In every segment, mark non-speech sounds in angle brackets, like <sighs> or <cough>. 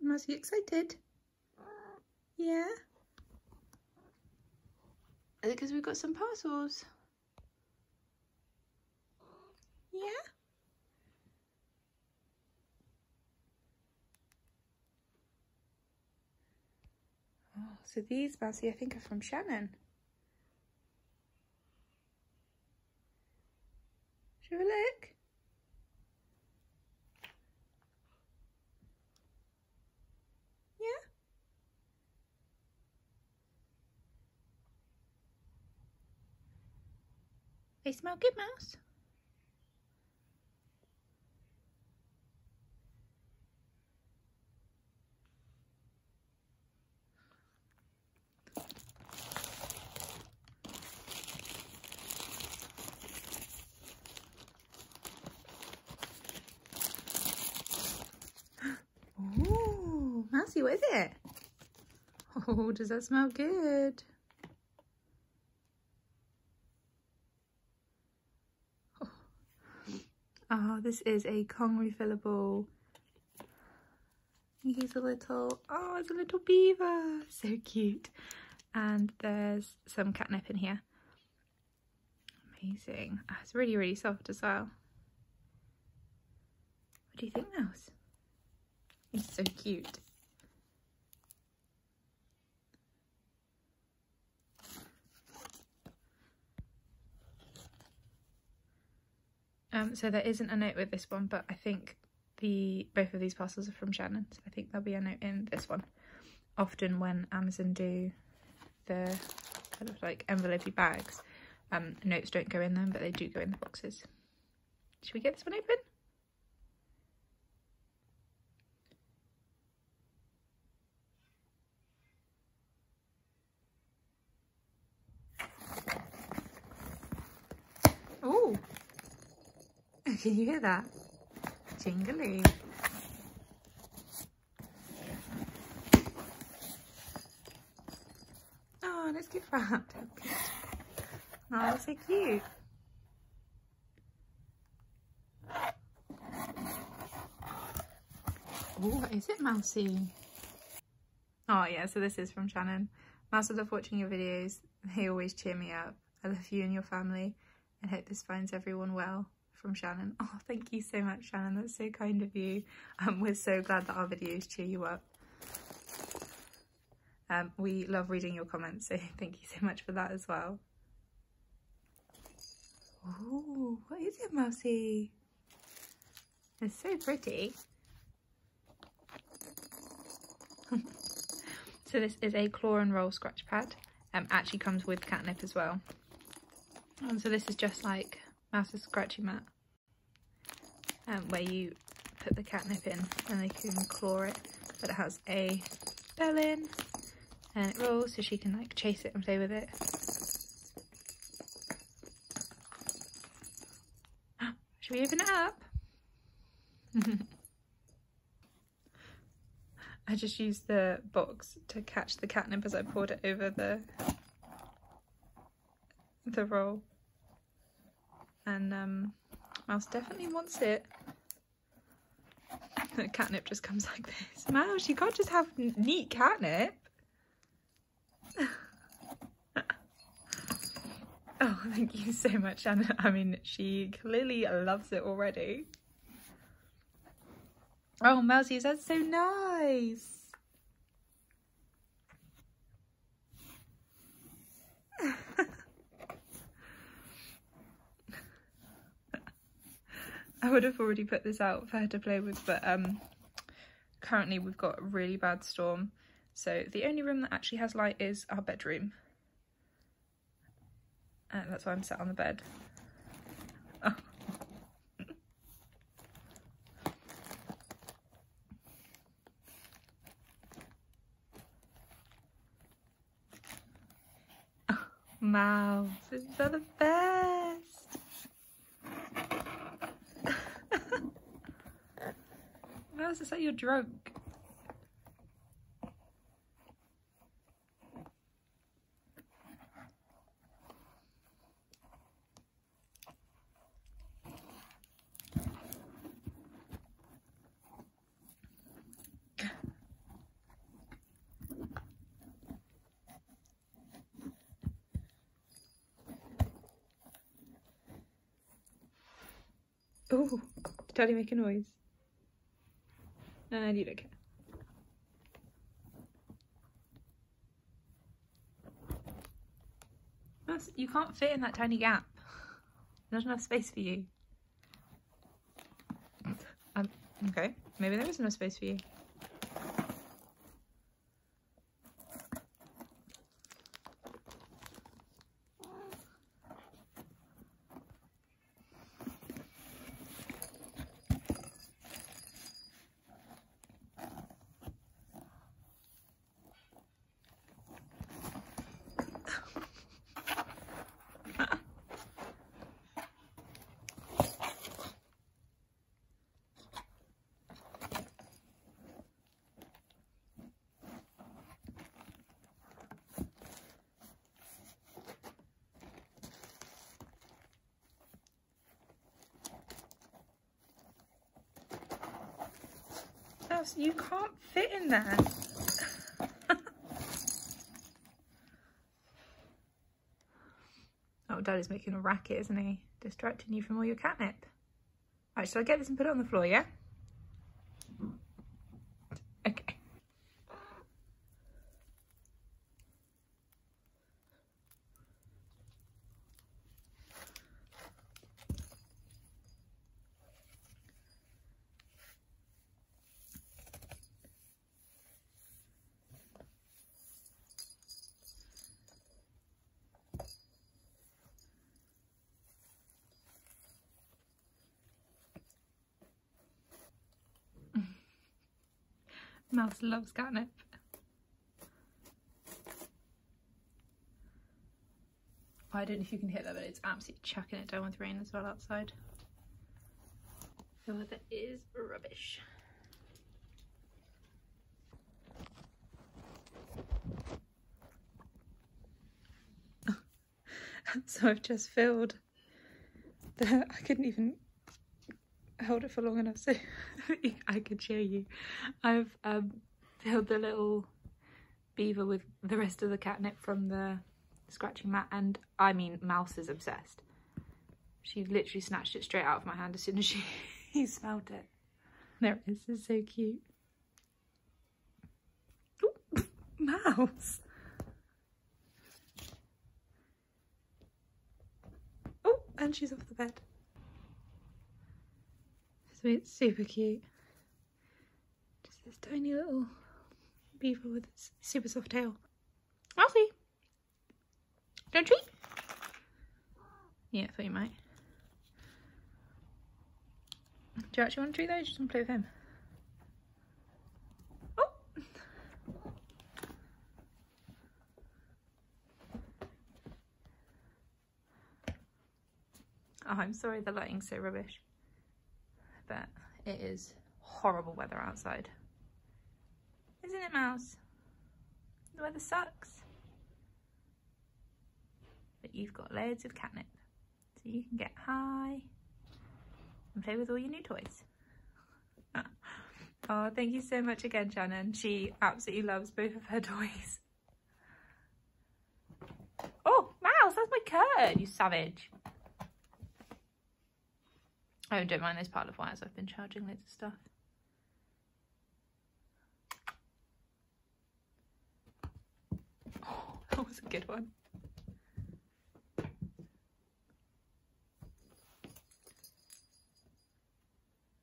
Mouse, you excited? Yeah? Is it because we've got some parcels? Yeah? Oh, so these, Mousy, I think are from Shannon. Should we look? Yeah? They smell good, Mouse. <gasps> Ooh, Mousy, what is it? <laughs> Oh, does that smell good? Oh, this is a Kong refillable. He's a little, oh, it's a little beaver. <laughs> So cute. And there's some catnip in here. Amazing. Oh, it's really, really soft as well. What do you think, Mouse? He's so cute. Um, so there isn't a note with this one, but I think the both of these parcels are from Shannon, so I think there'll be a note in this one. Often when Amazon do the kind of like envelopey bags, um, notes don't go in them, but they do go in the boxes. Should we get this one open? Oh, can you hear that? Jingly. Oh, let's get round. Oh, so cute. Oh, what is it, Mousy? Oh yeah, so this is from Shannon. Mouse, I love watching your videos. They always cheer me up. I love you and your family and hope this finds everyone well from Shannon. <laughs> Oh, thank you so much, Shannon. That's so kind of you. Um, we're so glad that our videos cheer you up. Um, we love reading your comments, so <laughs> thank you so much for that as well. Oh, what is it, Mousy? It's so pretty. <laughs> so this is a claw and roll scratch pad. Um, actually comes with catnip as well. And so this is just like Mouse's scratchy mat, um, where you put the catnip in and they can claw it, but it has a bell in and it rolls so she can like chase it and play with it. <gasps> Should we open it up? <laughs> I just used the box to catch the catnip as I poured it over the the roll. And um, Mouse definitely wants it. <laughs> Catnip just comes like this. Mouse, you can't just have neat catnip. <laughs> oh, thank you so much, Anna. I mean, she clearly loves it already. Oh, Mousy, that's so nice. I would have already put this out for her to play with, but um, currently we've got a really bad storm. So the only room that actually has light is our bedroom. And that's why I'm sat on the bed. <laughs> Oh. oh, mouse, is the best. does it say you're drunk? Oh, did Daddy make a noise? And you don't you can't fit in that tiny gap. There's enough space for you. Um, okay, maybe there is enough space for you. You can't fit in there. <laughs> oh, Daddy's making a racket, isn't he? Distracting you from all your catnip. Right, shall I get this and put it on the floor, yeah? Okay. Mouse loves catnip. I don't know if you can hear that, but it's absolutely chucking it down with rain as well outside. The weather is rubbish. <laughs> so I've just filled the, I couldn't even hold it for long enough so <laughs> I could show you. I've um, filled the little beaver with the rest of the catnip from the scratching mat and I mean Mouse is obsessed. She literally snatched it straight out of my hand as soon as she <laughs> he smelled it. There it is, it's so cute. Ooh, <laughs> mouse! Oh, and she's off the bed. It's super cute. Just this tiny little beaver with its super soft tail. Elsie! Don't treat? Yeah, I thought you might. Do you actually want to treat though? just want to play with him? Oh! Oh, I'm sorry the lighting's so rubbish it is horrible weather outside. Isn't it, Mouse? The weather sucks. But you've got loads of catnip, so you can get high and play with all your new toys. <laughs> oh, thank you so much again, Shannon. She absolutely loves both of her <laughs> toys. Oh, Mouse, that's my curd, you savage. Oh, don't mind those pile of wires. I've been charging loads of stuff. Oh, <laughs> that was a good one.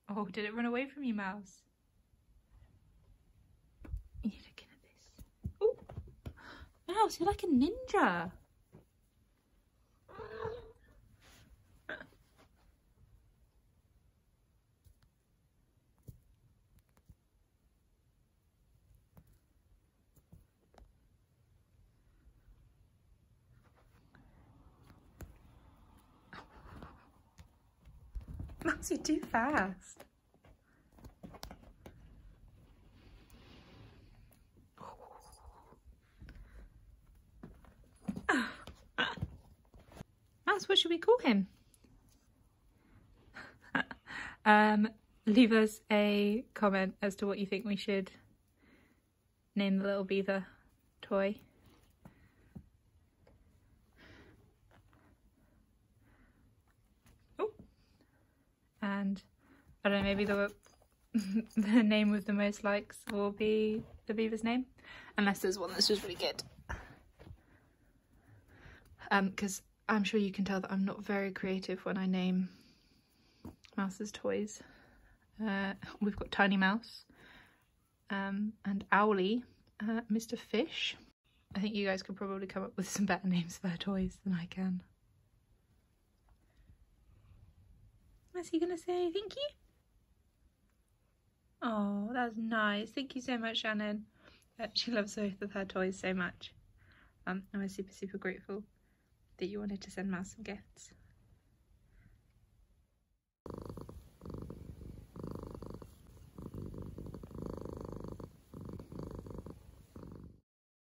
Oh, did it run away from you, Mouse? You're looking at this. Oh, Mouse, you're like a ninja. Mousy, too fast. <sighs> Mouse, what should we call him? <laughs> um, leave us a comment as to what you think we should name the little beaver toy. And I don't know, maybe the <laughs> the name with the most likes will be the beaver's name. Unless there's one that's just really good. Um, because I'm sure you can tell that I'm not very creative when I name Mouse's toys. Uh, we've got Tiny Mouse um, and Owly, uh, Mr. Fish. I think you guys could probably come up with some better <laughs> names for toys than I can. Is he gonna say thank you? Oh, that's nice. Thank you so much, Shannon. Uh, she loves both of her toys so much. Um, and we're super, super grateful that you wanted to send Mouse some gifts.